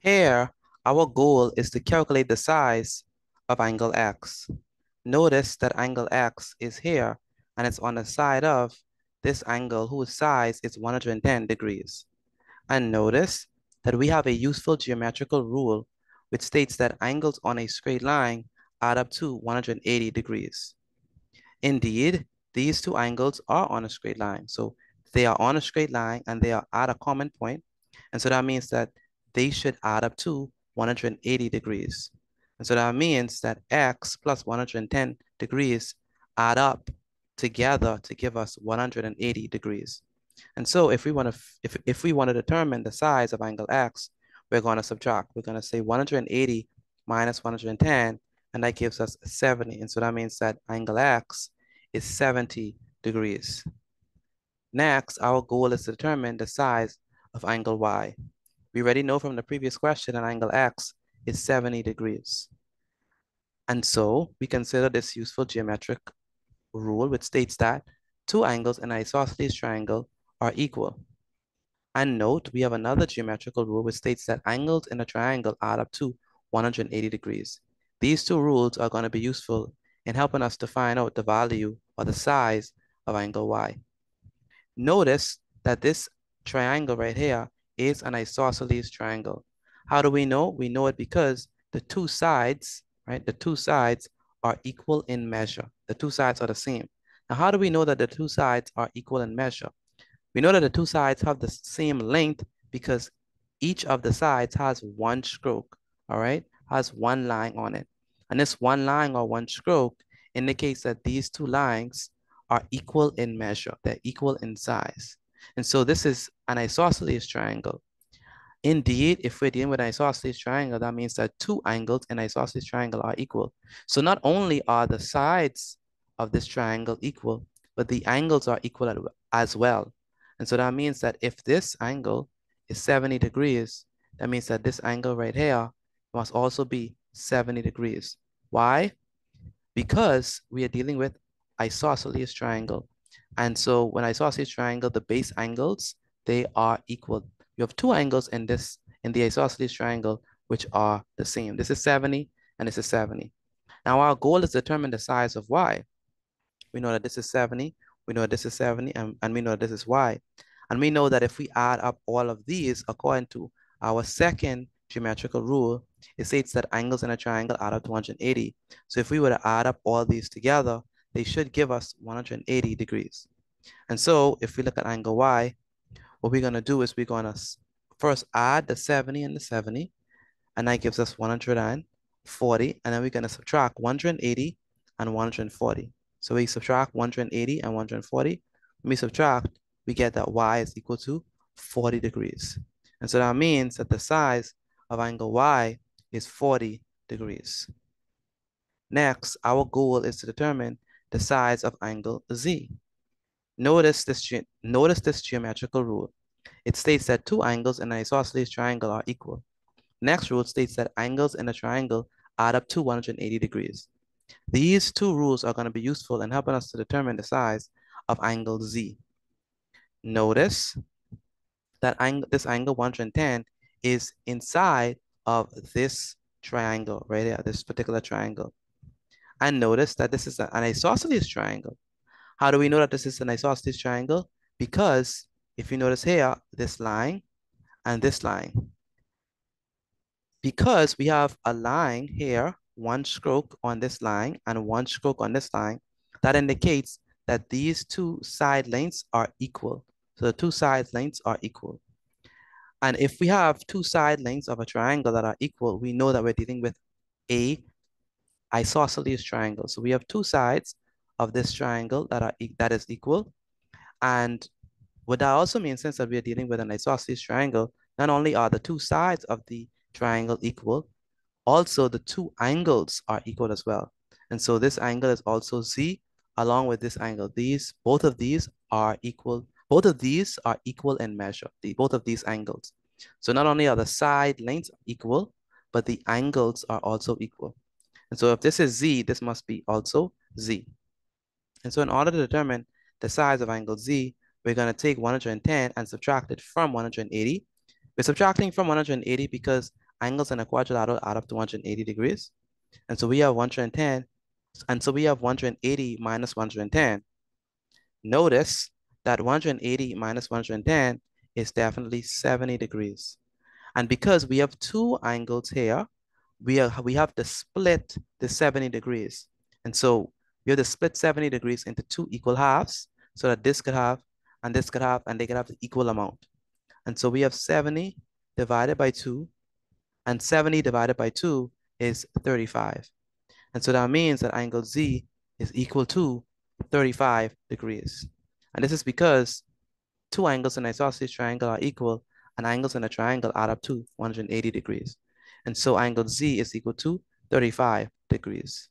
Here, our goal is to calculate the size of angle X. Notice that angle X is here and it's on the side of this angle whose size is 110 degrees. And notice that we have a useful geometrical rule which states that angles on a straight line add up to 180 degrees. Indeed, these two angles are on a straight line. So they are on a straight line and they are at a common point. And so that means that they should add up to 180 degrees. And so that means that x plus 110 degrees add up together to give us 180 degrees. And so if we want to if, if we want to determine the size of angle x, we're going to subtract. We're going to say 180 minus 110, and that gives us 70. And so that means that angle x is 70 degrees. Next, our goal is to determine the size of angle y. We already know from the previous question that angle x is 70 degrees. And so we consider this useful geometric rule which states that two angles in an isosceles triangle are equal. And note, we have another geometrical rule which states that angles in a triangle add up to 180 degrees. These two rules are going to be useful in helping us to find out the value or the size of angle y. Notice that this triangle right here is an isosceles triangle. How do we know? We know it because the two sides, right? The two sides are equal in measure. The two sides are the same. Now, how do we know that the two sides are equal in measure? We know that the two sides have the same length because each of the sides has one stroke, all right? Has one line on it. And this one line or one stroke indicates that these two lines are equal in measure. They're equal in size. And so this is an isosceles triangle. Indeed, if we're dealing with an isosceles triangle, that means that two angles in an isosceles triangle are equal. So not only are the sides of this triangle equal, but the angles are equal as well. And so that means that if this angle is 70 degrees, that means that this angle right here must also be 70 degrees. Why? Because we are dealing with isosceles triangle. And so when I saw isosceles triangle, the base angles, they are equal. You have two angles in this, in the isosceles triangle, which are the same. This is 70 and this is 70. Now our goal is to determine the size of y. We know that this is 70, we know that this is 70, and, and we know that this is y. And we know that if we add up all of these according to our second geometrical rule, it states that angles in a triangle add up to 180. So if we were to add up all these together, they should give us 180 degrees. And so if we look at angle y, what we're gonna do is we're gonna first add the 70 and the 70, and that gives us 140, and then we're gonna subtract 180 and 140. So we subtract 180 and 140. When we subtract, we get that y is equal to 40 degrees. And so that means that the size of angle y is 40 degrees. Next, our goal is to determine the size of angle z. Notice this, notice this geometrical rule. It states that two angles in an isosceles triangle are equal. Next rule states that angles in a triangle add up to 180 degrees. These two rules are going to be useful in helping us to determine the size of angle z. Notice that this angle 110 is inside of this triangle right here, this particular triangle. And notice that this is an isosceles triangle. How do we know that this is an isosceles triangle? Because if you notice here, this line and this line. Because we have a line here, one stroke on this line and one stroke on this line, that indicates that these two side lengths are equal. So the two side lengths are equal. And if we have two side lengths of a triangle that are equal, we know that we're dealing with a isosceles triangle. So we have two sides of this triangle that are that is equal. And what that also means, since that we are dealing with an isosceles triangle, not only are the two sides of the triangle equal, also the two angles are equal as well. And so this angle is also Z along with this angle. These, both of these are equal. Both of these are equal in measure, the, both of these angles. So not only are the side lengths equal, but the angles are also equal. And so if this is z, this must be also z. And so in order to determine the size of angle z, we're going to take 110 and subtract it from 180. We're subtracting from 180 because angles in a quadrilateral add up to 180 degrees. And so we have 110, and so we have 180 minus 110. Notice that 180 minus 110 is definitely 70 degrees. And because we have two angles here, we, are, we have to split the 70 degrees. And so we have to split 70 degrees into two equal halves so that this could have and this could have and they could have the equal amount. And so we have 70 divided by 2 and 70 divided by 2 is 35. And so that means that angle Z is equal to 35 degrees. And this is because two angles in an isosceles triangle are equal and angles in a triangle add up to 180 degrees. And so angle Z is equal to 35 degrees.